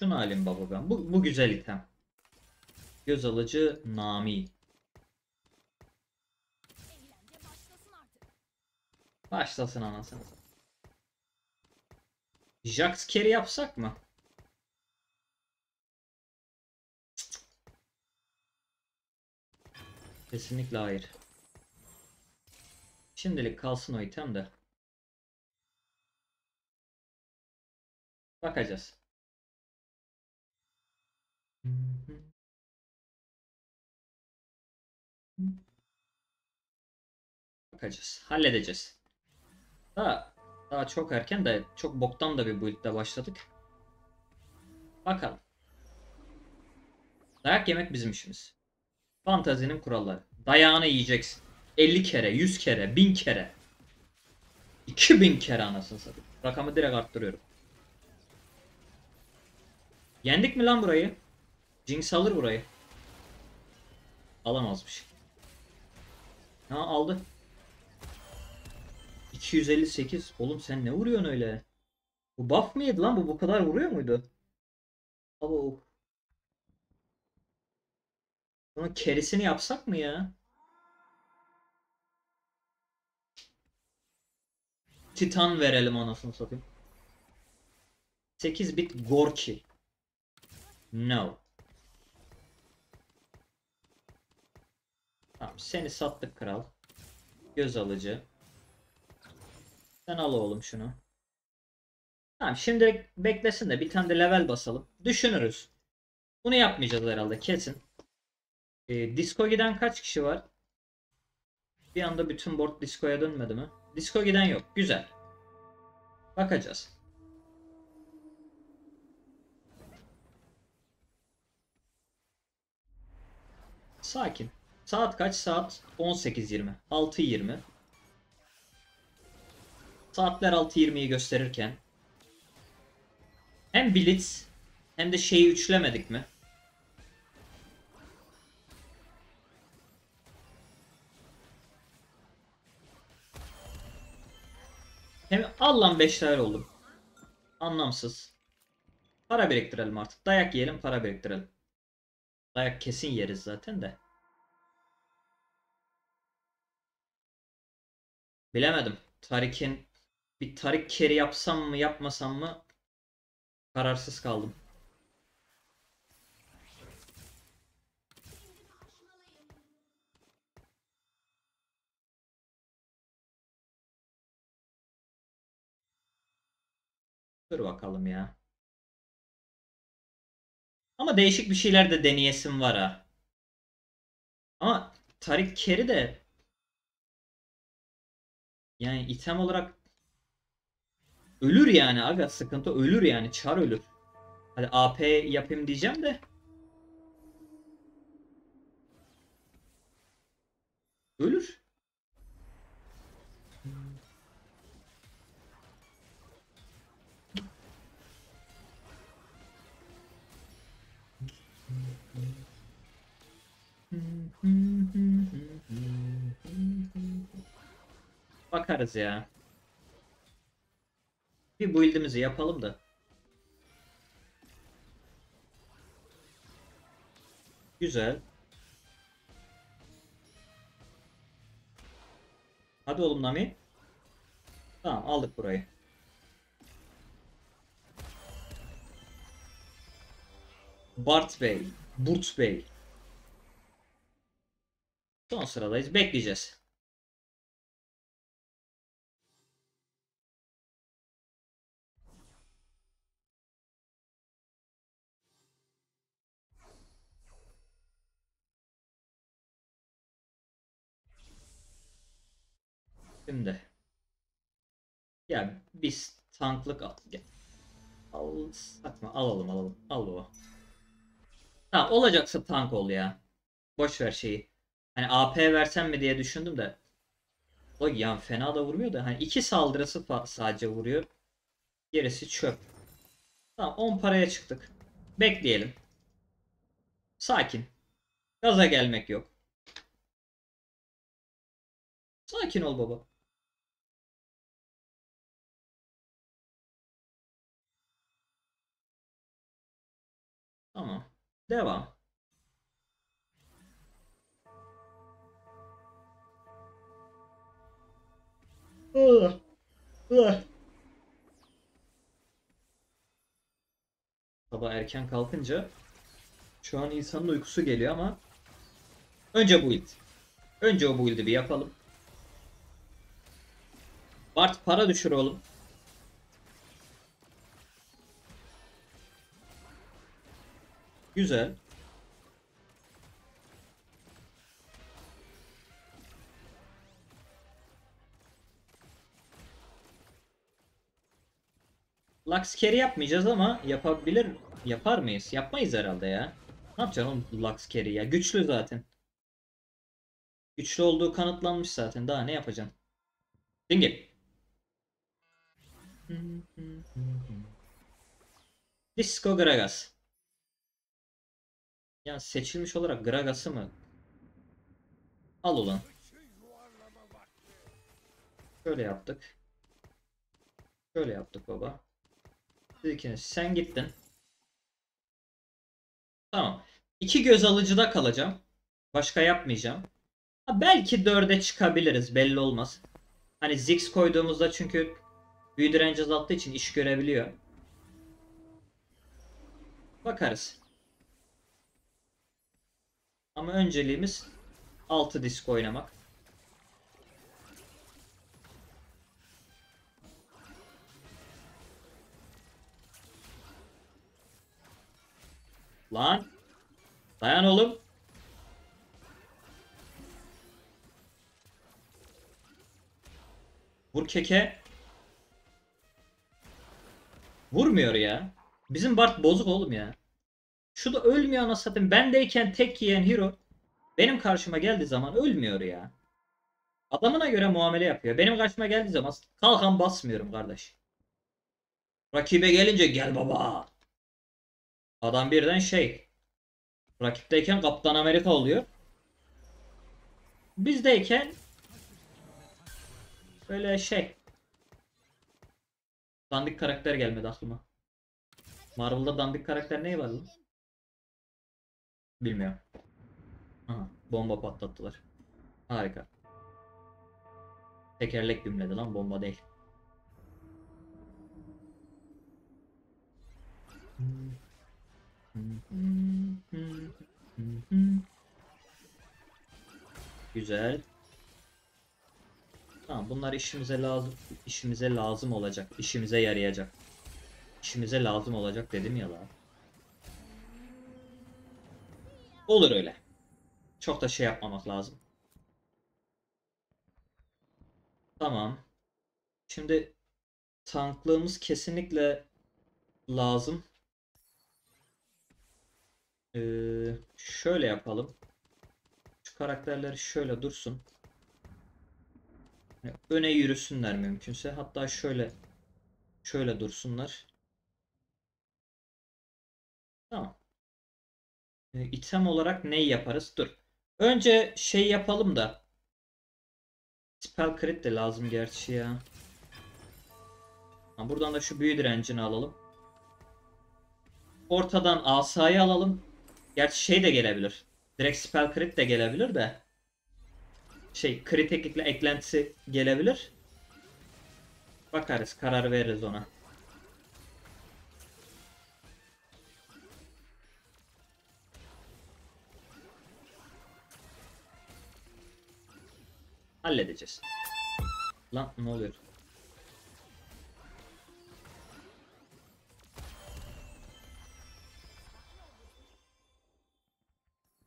Şunu alayım baba ben. Bu, bu güzel item. Göz alıcı Nami. Başlasın anasını. Jax carry yapsak mı? Kesinlikle hayır. Şimdilik kalsın o item de. Bakacağız. Bakacağız. Halledeceğiz. Daha, daha çok erken de çok boktan da bir build'de başladık. Bakalım. Dayak yemek bizim işimiz. Fantazinin kuralları. Dayağını yiyeceksin. 50 kere, 100 kere, 1000 kere. 2000 kere anasını satayım. Rakamı direkt arttırıyorum. Yendik mi lan burayı? Jinx alır burayı. Alamazmış. Ha aldı. 258. Oğlum sen ne vuruyorsun öyle? Bu buff mıydı lan? Bu bu kadar vuruyor muydu? Abo. Bunun kerisini yapsak mı ya? Titan verelim anasını satayım. 8 bit Gorki. No. Tamam seni sattık kral. Göz alıcı. Sen al oğlum şunu. Tamam şimdi beklesin de bir tane de level basalım. Düşünürüz. Bunu yapmayacağız herhalde kesin. Ee, disco giden kaç kişi var? Bir anda bütün board disco'ya dönmedi mi? Disco giden yok. Güzel. Bakacağız. Sakin. Saat kaç? Saat 18.20. 6.20. Saatler 6.20'yi gösterirken hem Blitz hem de şeyi üçlemedik mi? Hem Allah'ım 5 level oldum. Anlamsız. Para biriktirelim artık. Dayak yiyelim para biriktirelim. Dayak kesin yeriz zaten de. Bilemedim. Tarik'in bir Tarik carry yapsam mı yapmasam mı kararsız kaldım. Dur bakalım ya. Ama değişik bir şeyler de deneyesim var ha. Ama Tarik Carry de yani item olarak ölür yani aga sıkıntı ölür yani çar ölür. Hadi AP yapayım diyeceğim de ölür. Bakarız ya. Bir build'imizi yapalım da. Güzel. Hadi oğlum Nami. Tamam aldık burayı. Bart Bey. Burt Bey. Son sıradayız. Bekleyeceğiz. Şimdi. Ya biz tanklık al. Al satma alalım alalım. Al baba. Tamam olacaksa tank ol ya. Boş ver şeyi. Hani AP versem mi diye düşündüm de. O yani fena da vurmuyor da. Hani iki saldırısı sadece vuruyor. Gerisi çöp. Tamam 10 paraya çıktık. Bekleyelim. Sakin. Gaza gelmek yok. Sakin ol baba. Tamam. Devam. Ah. Sabah erken kalkınca şu an insanın uykusu geliyor ama önce build. Önce o build'i bir yapalım. Bart para düşür oğlum. Güzel. Lux carry yapmayacağız ama yapabilir yapar mıyız? Yapmayız herhalde ya. Ne yapacaksın oğlum Lux carry ya? Güçlü zaten. Güçlü olduğu kanıtlanmış zaten. Daha ne yapacaksın? Dingil. Disco Gragas. Ya seçilmiş olarak Gragas'ı mı? Al ulan. Şöyle yaptık. Şöyle yaptık baba. Dedik sen gittin. Tamam. İki göz alıcıda kalacağım. Başka yapmayacağım. Ha, belki dörde çıkabiliriz. Belli olmaz. Hani Ziggs koyduğumuzda çünkü büyü direnci azalttığı için iş görebiliyor. Bakarız. Ama önceliğimiz 6 disk oynamak. Lan. Dayan oğlum. Vur keke. Vurmuyor ya. Bizim Bart bozuk oğlum ya. Şu da ölmüyor anasını satayım. Bendeyken tek yiyen hero benim karşıma geldiği zaman ölmüyor ya. Adamına göre muamele yapıyor. Benim karşıma geldiği zaman kalkan basmıyorum kardeş. Rakibe gelince gel baba. Adam birden şey. Rakipteyken Kaptan Amerika oluyor. Bizdeyken böyle şey. Dandik karakter gelmedi aklıma. Marvel'da dandik karakter neyi var lan? Bilmiyorum. Aha, bomba patlattılar. Harika. Tekerlek gümledi lan bomba değil. Güzel. Tamam bunlar işimize lazım işimize lazım olacak. işimize yarayacak. İşimize lazım olacak dedim ya lan. Olur öyle. Çok da şey yapmamak lazım. Tamam. Şimdi tanklığımız kesinlikle lazım. Ee, şöyle yapalım. Şu karakterleri şöyle dursun. Öne yürüsünler mümkünse. Hatta şöyle şöyle dursunlar. Tamam. İtem olarak neyi yaparız? Dur. Önce şey yapalım da. Spell crit de lazım gerçi ya. Ha, buradan da şu büyü direncini alalım. Ortadan asayı alalım. Gerçi şey de gelebilir. Direkt spell crit de gelebilir de. Şey crit ekle eklentisi gelebilir. Bakarız karar veririz ona. Halledeceğiz. Lan ne oluyor?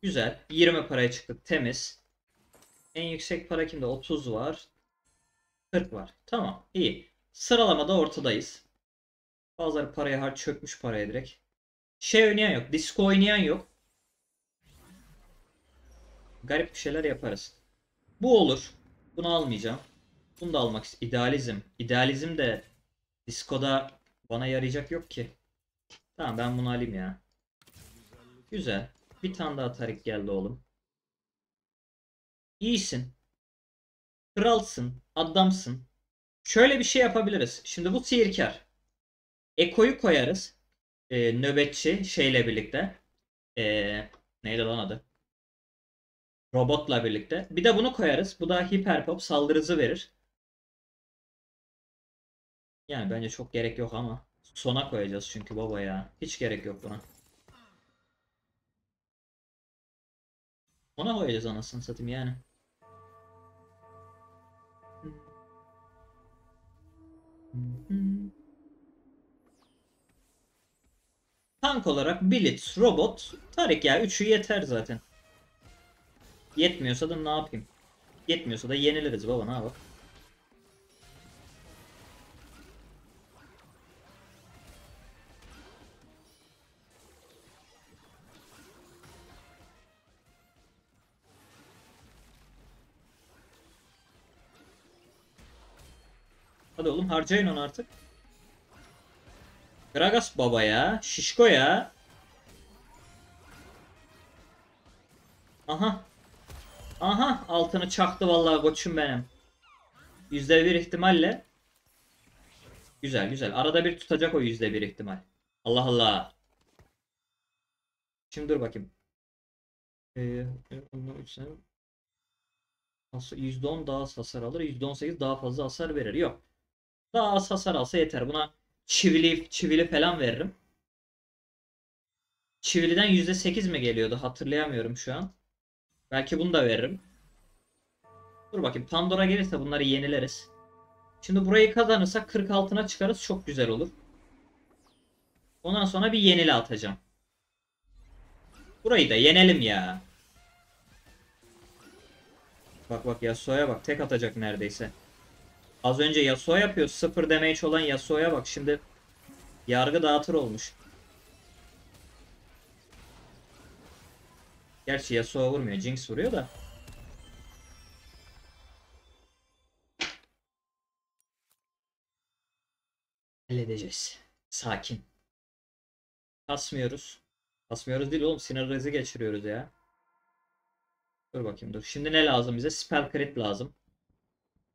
Güzel. 20 paraya çıktık. Temiz. En yüksek para kimde? 30 var. 40 var. Tamam. iyi. Sıralamada ortadayız. Bazıları paraya harç çökmüş paraya direkt. Şey oynayan yok. Disco oynayan yok. Garip bir şeyler yaparız. Bu olur. Bunu almayacağım. Bunu da almak. İdealizm. İdealizm de Disco'da bana yarayacak yok ki. Tamam ben bunu alayım ya. Güzel. Bir tane daha tarik geldi oğlum. İyisin. Kralsın. Adamsın. Şöyle bir şey yapabiliriz. Şimdi bu sihirkar. Eko'yu koyarız. Ee, nöbetçi şeyle birlikte. Ee, neydi lan adı? Robotla birlikte. Bir de bunu koyarız. Bu da hiperpop saldırı hızı verir. Yani bence çok gerek yok ama. Sona koyacağız çünkü baba ya. Hiç gerek yok buna. Ona koyacağız anasını satayım yani. Tank olarak Blitz, Robot, Tarik ya. Üçü yeter zaten. Yetmiyorsa da ne yapayım? Yetmiyorsa da yeniliriz baba ne yapalım? Hadi oğlum harcayın onu artık. Gragas baba ya. Şişko ya. Aha. Aha altını çaktı vallahi koçum benim. Yüzde bir ihtimalle. Güzel güzel. Arada bir tutacak o yüzde bir ihtimal. Allah Allah. Şimdi dur bakayım. Ee, ondan üç sene- Has- %10 daha az hasar alır. %18 daha fazla hasar verir. Yok. Daha az hasar alsa yeter. Buna çivili çivili falan veririm. Çiviliden %8 mi geliyordu? Hatırlayamıyorum şu an. Belki bunu da veririm. Dur bakayım. Pandora gelirse bunları yenileriz. Şimdi burayı kazanırsak 40 altına çıkarız. Çok güzel olur. Ondan sonra bir yenile atacağım. Burayı da yenelim ya. Bak bak Yasuo'ya bak. Tek atacak neredeyse. Az önce Yasuo yapıyor. Sıfır damage olan Yasuo'ya bak. Şimdi yargı dağıtır olmuş. Gerçi Yasuo vurmuyor. Jinx vuruyor da. Halledeceğiz. Sakin. Kasmıyoruz. Kasmıyoruz değil oğlum. Sinir rezi geçiriyoruz ya. Dur bakayım dur. Şimdi ne lazım bize? Spell crit lazım.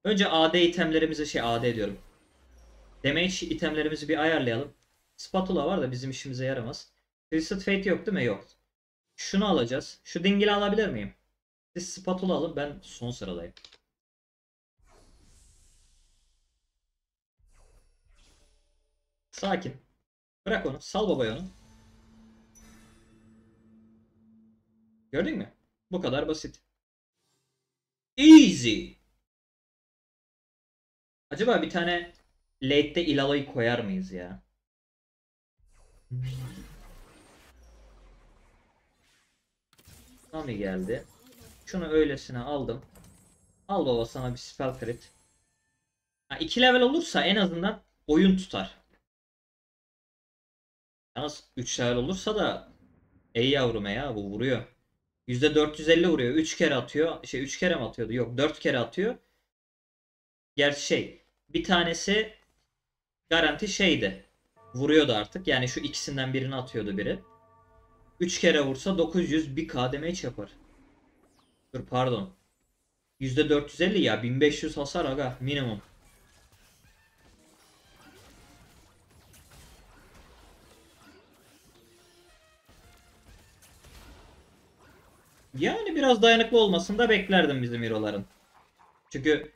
Önce AD itemlerimizi şey AD diyorum. Damage itemlerimizi bir ayarlayalım. Spatula var da bizim işimize yaramaz. Twisted Fate yok değil mi? Yok. Şunu alacağız. Şu dingili alabilir miyim? Siz spatula alın ben son sıradayım. Sakin. Bırak onu. Sal babaya onu. Gördün mü? Bu kadar basit. Easy. Acaba bir tane late'de ilalayı koyar mıyız ya? Nami geldi. Şunu öylesine aldım. Al baba sana bir spell crit. Ha, 2 level olursa en azından oyun tutar. Yalnız 3 level olursa da ey yavrum ya bu vuruyor. %450 vuruyor. 3 kere atıyor. Şey 3 kere mi atıyordu? Yok 4 kere atıyor. Gerçi şey bir tanesi garanti şeydi. Vuruyordu artık. Yani şu ikisinden birini atıyordu biri. 3 kere vursa 900 bir k damage yapar. Dur pardon. %450 ya 1500 hasar aga minimum. Yani biraz dayanıklı olmasını da beklerdim bizim hero'ların. Çünkü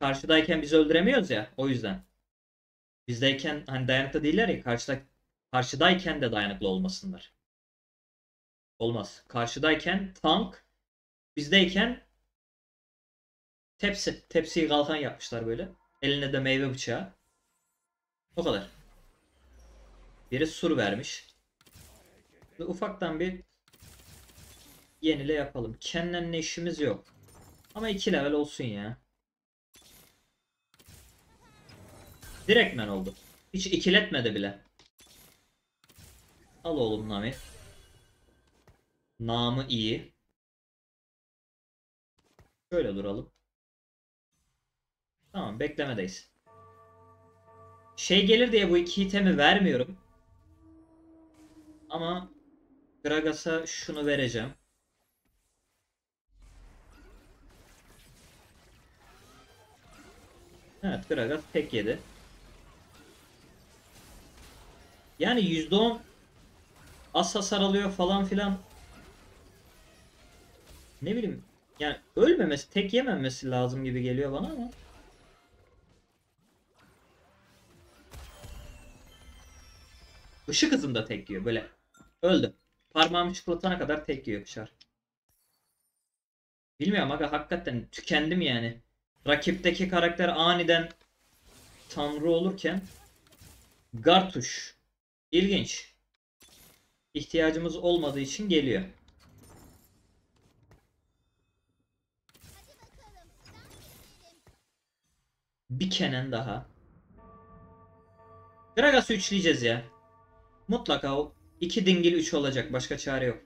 karşıdayken biz öldüremiyoruz ya o yüzden. Bizdeyken hani dayanıklı değiller ya karşıda karşıdayken de dayanıklı olmasınlar. Olmaz. Karşıdayken tank, bizdeyken tepsi. Tepsiyi kalkan yapmışlar böyle. Eline de meyve bıçağı. O kadar. Biri sur vermiş. Ve ufaktan bir yenile yapalım. Kenen'le işimiz yok. Ama 2 level olsun ya. Direktmen oldu. Hiç ikiletmedi bile. Al oğlum Nami. Namı iyi. Şöyle duralım. Tamam beklemedeyiz. Şey gelir diye bu iki itemi vermiyorum. Ama Gragas'a şunu vereceğim. Evet Gragas tek yedi. Yani %10 az hasar alıyor falan filan. Ne bileyim yani ölmemesi, tek yememesi lazım gibi geliyor bana ama. Işık hızında tek yiyor böyle. Öldü. Parmağımı çıtlatana kadar tek yiyor Bişar. Bilmiyorum aga hakikaten tükendim yani. Rakipteki karakter aniden tanrı olurken Gartuş. İlginç. İhtiyacımız olmadığı için geliyor. Bir kenen daha. Gragas'ı üçleyeceğiz ya. Mutlaka o iki dingil 3 olacak. Başka çare yok.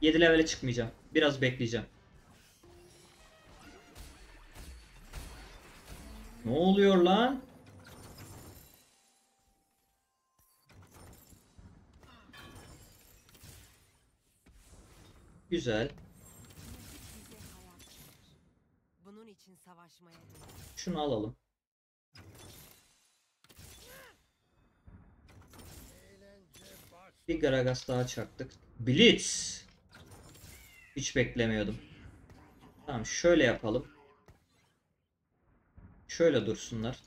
7 levele çıkmayacağım. Biraz bekleyeceğim. Ne oluyor lan? Güzel. Bunun için savaşmaya. Şunu alalım. Bir Gragas daha çaktık. Blitz. Hiç beklemiyordum. Tamam şöyle yapalım. Şöyle dursunlar.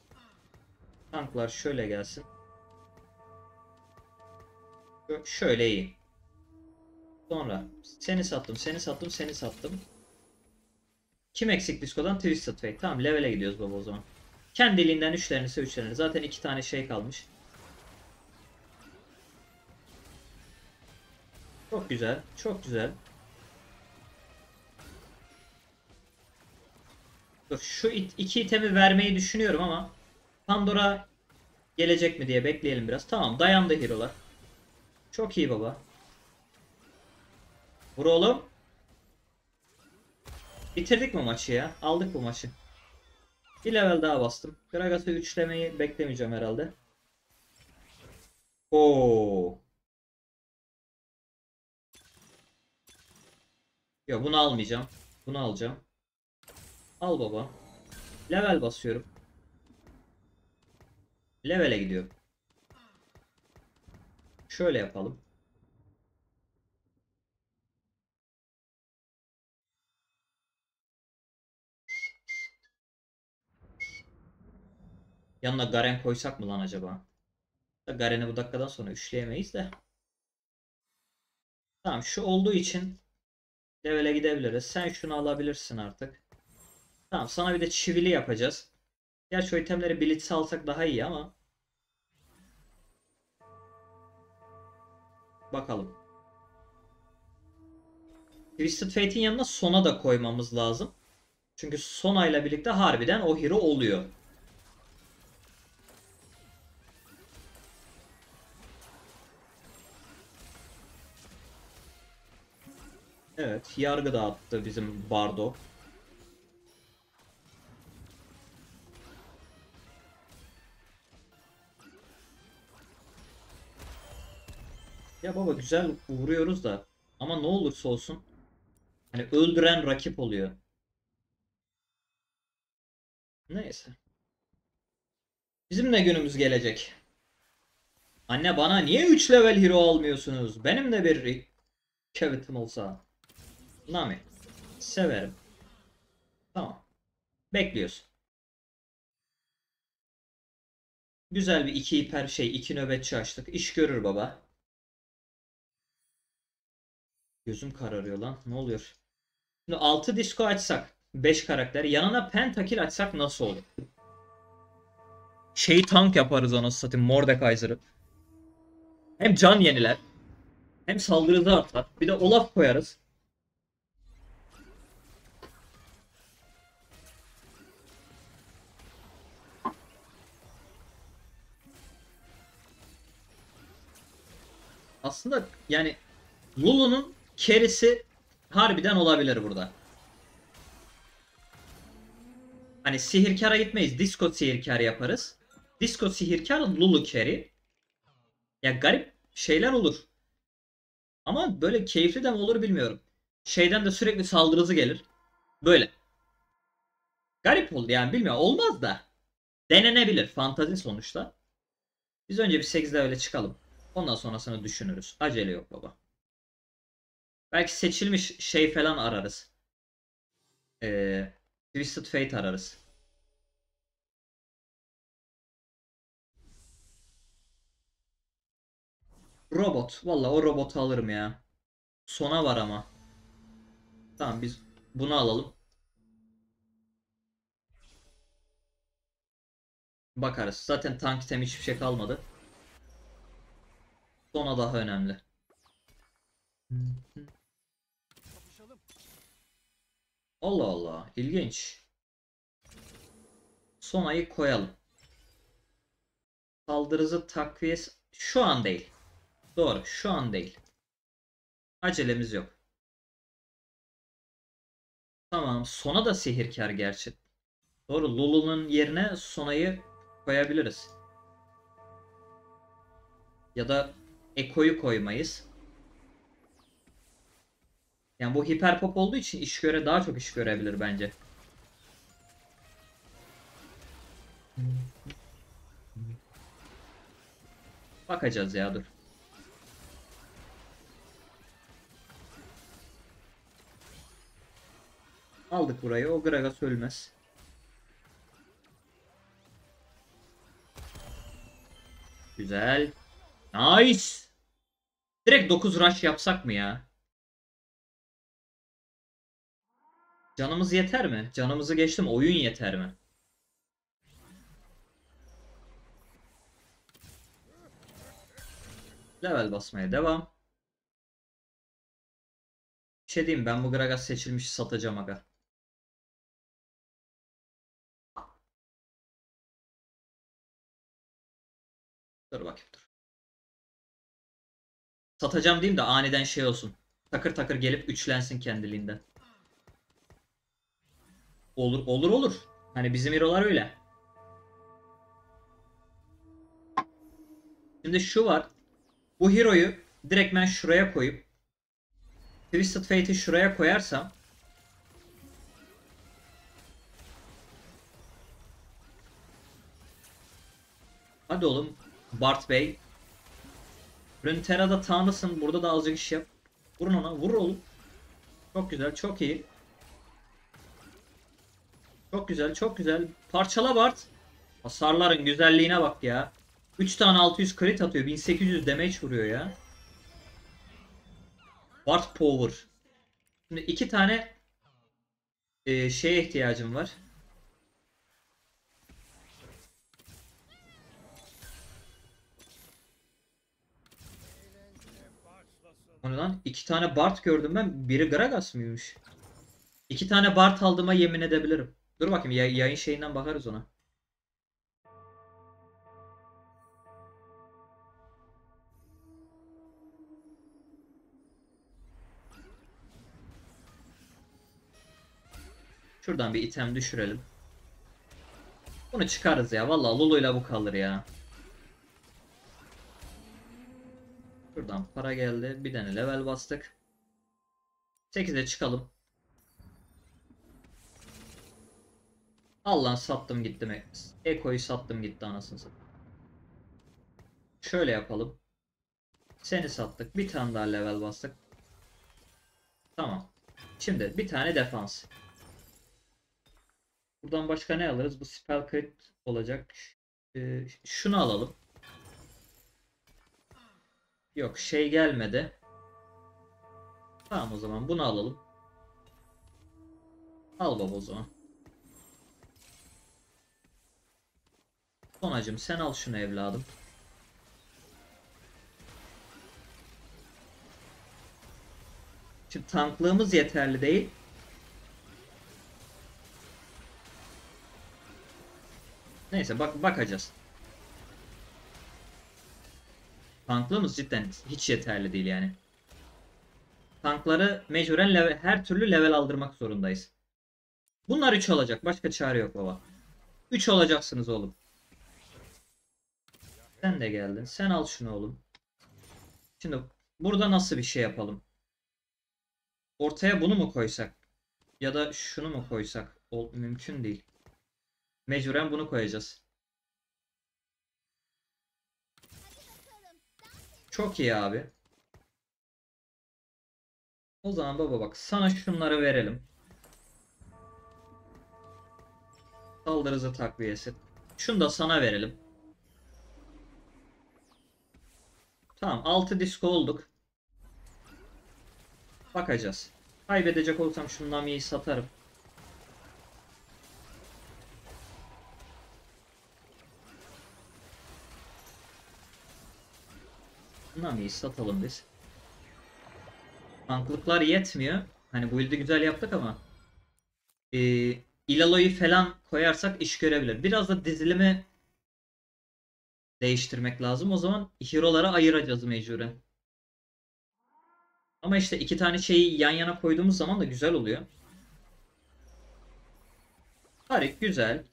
Tanklar şöyle gelsin. Şö- Şöyle iyi. Sonra seni sattım, seni sattım, seni sattım. Kim eksik diskodan? Twisted Fate. Tamam levele gidiyoruz baba o zaman. Kendiliğinden üçlerini üçlerini. Zaten iki tane şey kalmış. Çok güzel. Çok güzel. Dur şu it- iki itemi vermeyi düşünüyorum ama Pandora gelecek mi diye bekleyelim biraz. Tamam dayandı hero'lar. Çok iyi baba. Vur oğlum. Bitirdik mi maçı ya? Aldık bu maçı. Bir level daha bastım. Gragas'ı üçlemeyi beklemeyeceğim herhalde. Oo. Yok bunu almayacağım. Bunu alacağım. Al baba. Level basıyorum. Levele gidiyorum. Şöyle yapalım. Yanına Garen koysak mı lan acaba? Garen'i bu dakikadan sonra üçleyemeyiz de. Tamam şu olduğu için levele gidebiliriz. Sen şunu alabilirsin artık. Tamam sana bir de çivili yapacağız. Gerçi o itemleri blitz alsak daha iyi ama. Bakalım. Twisted Fate'in yanına Sona da koymamız lazım. Çünkü Sona ile birlikte harbiden o hero oluyor. Evet, yargı dağıttı bizim Bardo. Ya baba güzel vuruyoruz da ama ne olursa olsun hani öldüren rakip oluyor. Neyse. Bizim de günümüz gelecek. Anne bana niye 3 level hero almıyorsunuz? Benim de bir Kevitim olsa. Nami. Severim. Tamam. Bekliyorsun. Güzel bir iki hiper şey, iki nöbetçi açtık. İş görür baba. Gözüm kararıyor lan. Ne oluyor? Şimdi 6 disco açsak 5 karakter. Yanına pentakil açsak nasıl olur? Şey tank yaparız anasını satayım Mordekaiser'ı. Hem can yeniler. Hem saldırı hızı artar. Bir de Olaf koyarız. Aslında yani Lulu'nun carry'si harbiden olabilir burada. Hani sihirkara gitmeyiz. Disco sihirkar yaparız. Disco sihirkar Lulu carry. Ya garip şeyler olur. Ama böyle keyifli de mi olur bilmiyorum. Şeyden de sürekli saldırı hızı gelir. Böyle. Garip oldu yani bilmiyorum. Olmaz da. Denenebilir. Fantazi sonuçta. Biz önce bir 8 öyle çıkalım. Ondan sonrasını düşünürüz. Acele yok baba. Belki seçilmiş şey falan ararız. Ee, Twisted Fate ararız. Robot. Valla o robotu alırım ya. Sona var ama. Tamam biz bunu alalım. Bakarız. Zaten tank item hiçbir şey kalmadı. Sona daha önemli. Allah Allah. ilginç. Sonayı koyalım. Saldırızı takviye şu an değil. Doğru. Şu an değil. Acelemiz yok. Tamam. Sona da sihirkar gerçi. Doğru. Lulu'nun yerine Sona'yı koyabiliriz. Ya da Eko'yu koymayız. Yani bu hiperpop olduğu için iş göre daha çok iş görebilir bence. Bakacağız ya dur. Aldık burayı. O Gragas ölmez. Güzel. Nice. Direkt 9 rush yapsak mı ya? Canımız yeter mi? Canımızı geçtim. Oyun yeter mi? Level basmaya devam. Bir şey diyeyim ben bu Gragas seçilmiş satacağım aga. Dur bakayım dur. Satacağım diyeyim de aniden şey olsun. Takır takır gelip üçlensin kendiliğinden. Olur olur olur. Hani bizim hero'lar öyle. Şimdi şu var. Bu hero'yu direkt ben şuraya koyup Twisted Fate'i şuraya koyarsam Hadi oğlum Bart Bey Runeterra'da tanrısın burada da azıcık iş yap. Vurun ona vur oğlum. Çok güzel çok iyi. Çok güzel çok güzel. Parçala Bart. Hasarların güzelliğine bak ya. 3 tane 600 crit atıyor. 1800 damage vuruyor ya. Bart Power. Şimdi iki tane e, şeye ihtiyacım var. O ne lan? İki tane Bart gördüm ben. Biri Gragas mıymış? İki tane Bart aldığıma yemin edebilirim. Dur bakayım ya- yayın şeyinden bakarız ona. Şuradan bir item düşürelim. Bunu çıkarız ya. Vallahi Lulu'yla bu kalır ya. Şuradan para geldi. Bir tane level bastık. 8'e çıkalım. Allah sattım gitti. Eko'yu sattım gitti anasını satayım. Şöyle yapalım. Seni sattık. Bir tane daha level bastık. Tamam. Şimdi bir tane defans. Buradan başka ne alırız? Bu spell crit olacak. Ee, şunu alalım. Yok şey gelmedi. Tamam o zaman bunu alalım. Al baba o zaman. Sonacım sen al şunu evladım. Şimdi tanklığımız yeterli değil. Neyse bak bakacağız. Tanklığımız cidden hiç yeterli değil yani. Tankları mecburen level, her türlü level aldırmak zorundayız. Bunlar 3 olacak. Başka çare yok baba. 3 olacaksınız oğlum. Sen de geldin. Sen al şunu oğlum. Şimdi burada nasıl bir şey yapalım? Ortaya bunu mu koysak? Ya da şunu mu koysak? Ol, mümkün değil. Mecburen bunu koyacağız. Çok iyi abi. O zaman baba bak sana şunları verelim. Saldırı hızı takviyesi. Şunu da sana verelim. Tamam 6 disko olduk. Bakacağız. Kaybedecek olsam şu Nami'yi satarım. Nami'yi satalım biz. Tanklıklar yetmiyor. Hani bu build'i güzel yaptık ama ee, Ilalo'yu falan koyarsak iş görebilir. Biraz da dizilimi değiştirmek lazım. O zaman hero'lara ayıracağız mecburen. Ama işte iki tane şeyi yan yana koyduğumuz zaman da güzel oluyor. Harik güzel.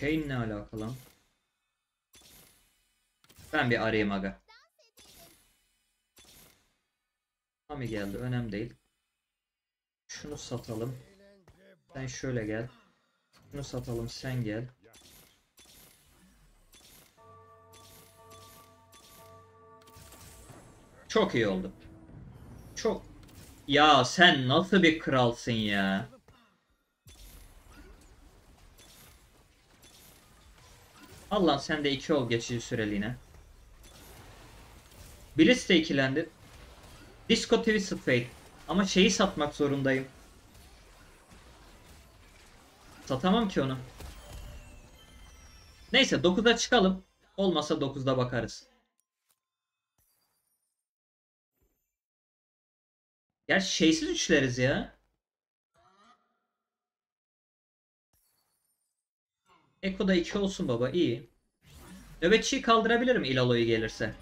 Chain ne alaka lan? Ben bir arayayım aga. Ami geldi önemli değil. Şunu satalım. Sen şöyle gel. Şunu satalım sen gel. Çok iyi oldu. Çok. Ya sen nasıl bir kralsın ya? Allah sen de iki ol geçici süreliğine. Blitz de ikilendi. Disco Twisted Fate. Ama şeyi satmak zorundayım. Satamam ki onu. Neyse 9'a çıkalım. Olmasa 9'da bakarız. Gerçi şeysiz üçleriz ya. Eko'da 2 olsun baba iyi. Nöbetçiyi kaldırabilirim Ilalo'yu gelirse.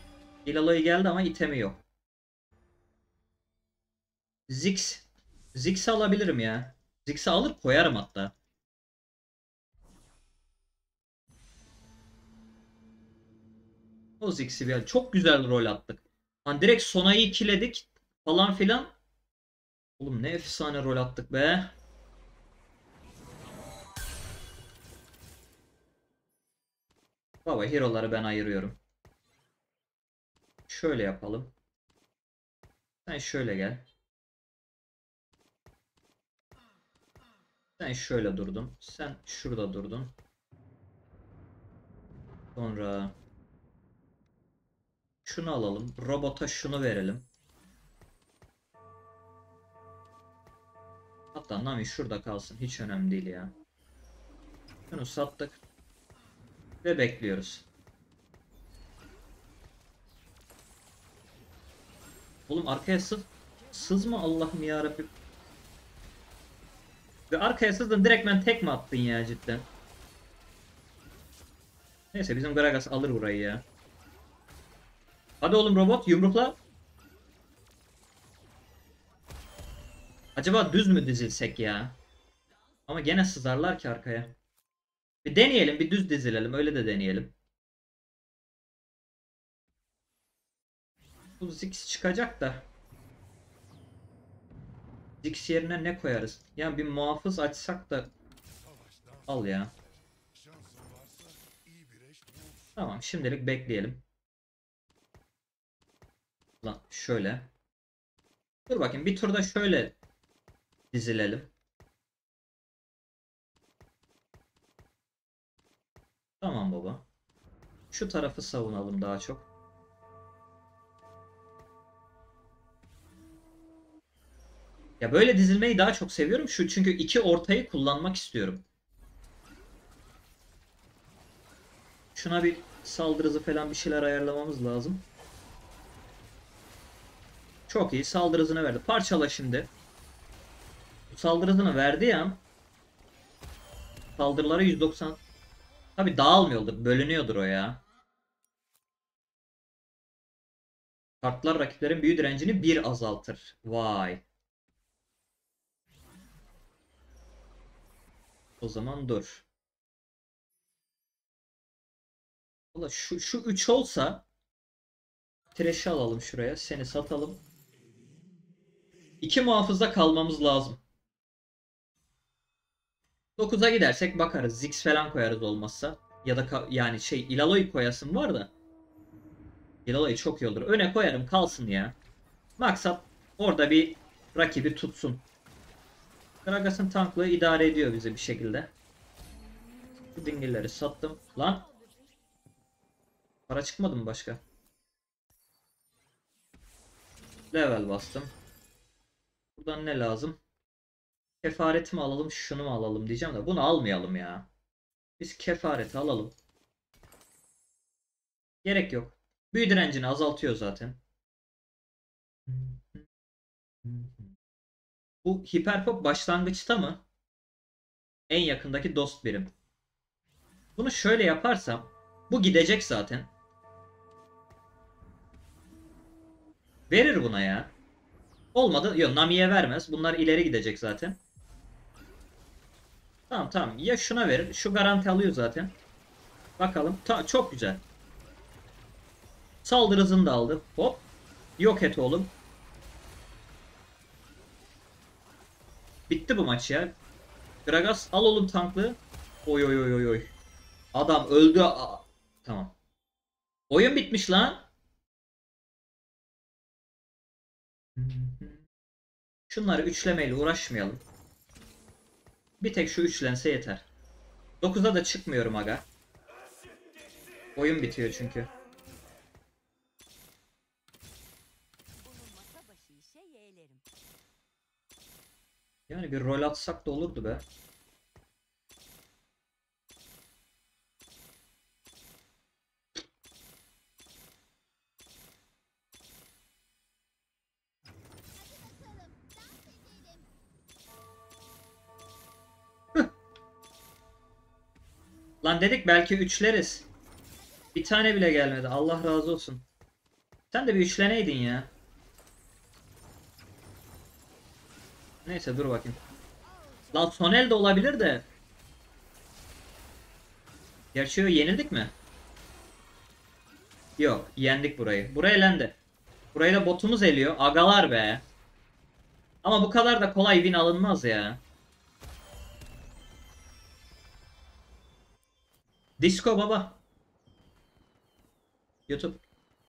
Ilalo'yu geldi ama itemi yok. Ziggs. Ziggs'i alabilirim ya. Ziggs'i alır koyarım hatta. O Ziggs'i bir Çok güzel rol attık. Hani direkt Sona'yı ikiledik falan filan. Oğlum ne efsane rol attık be. Baba hero'ları ben ayırıyorum. Şöyle yapalım. Sen şöyle gel. Sen şöyle durdun. Sen şurada durdun. Sonra şunu alalım. Robota şunu verelim. Hatta Nami şurada kalsın. Hiç önemli değil ya. Şunu sattık. Ve bekliyoruz. Oğlum arkaya sız sızma Allah'ım ya Rabbim. Ve arkaya sızdın direkt ben tek mi attın ya cidden? Neyse bizim Gragas alır burayı ya. Hadi oğlum robot yumrukla. Acaba düz mü dizilsek ya? Ama gene sızarlar ki arkaya. Bir deneyelim, bir düz dizilelim. Öyle de deneyelim. Bu Ziggs çıkacak da. Ziggs yerine ne koyarız? Yani bir muhafız açsak da al ya. Tamam, şimdilik bekleyelim. Lan şöyle. Dur bakayım bir turda şöyle dizilelim. Tamam baba. Şu tarafı savunalım daha çok. Ya böyle dizilmeyi daha çok seviyorum. Şu çünkü iki ortayı kullanmak istiyorum. Şuna bir saldırı hızı falan bir şeyler ayarlamamız lazım. Çok iyi. Saldırı hızını verdi. Parçala şimdi. Bu saldırı hızını verdi ya. Saldırılara 190 Tabi dağılmıyordur. Bölünüyordur o ya. Kartlar rakiplerin büyü direncini bir azaltır. Vay. O zaman dur. Valla şu, şu 3 olsa Trash'i alalım şuraya. Seni satalım. İki muhafızda kalmamız lazım. 9'a gidersek bakarız. Ziggs falan koyarız olmazsa. Ya da yani şey Ilalo'yu koyasın var da. Ilalo'yu çok iyi olur. Öne koyarım kalsın ya. Maksat orada bir rakibi tutsun. Gragas'ın tanklığı idare ediyor bizi bir şekilde. Bu dingilleri sattım. Lan para çıkmadı mı başka? Level bastım. Buradan ne lazım? Kefareti mi alalım, şunu mu alalım diyeceğim de bunu almayalım ya. Biz kefareti alalım. Gerek yok. Büyü direncini azaltıyor zaten. Bu hiperpop başlangıçta mı? En yakındaki dost birim. Bunu şöyle yaparsam bu gidecek zaten. Verir buna ya. Olmadı. Yok Nami'ye vermez. Bunlar ileri gidecek zaten. Tamam tamam. Ya şuna verir. Şu garanti alıyor zaten. Bakalım. Ta çok güzel. Saldırı hızını da aldı. Hop. Yok et oğlum. Bitti bu maç ya. Gragas al oğlum tanklı. Oy oy oy oy oy. Adam öldü. Aa, tamam. Oyun bitmiş lan. Şunları üçlemeyle uğraşmayalım. Bir tek şu üçlense yeter. 9'da da çıkmıyorum aga. Oyun bitiyor çünkü. Yani bir rol atsak da olurdu be. Lan dedik belki üçleriz. Bir tane bile gelmedi. Allah razı olsun. Sen de bir üçleneydin ya. Neyse dur bakayım. Lan Sonel de olabilir de. Gerçi yenildik mi? Yok yendik burayı. Buraya elendi. Burayı da botumuz eliyor. Agalar be. Ama bu kadar da kolay win alınmaz ya. Disco baba. YouTube.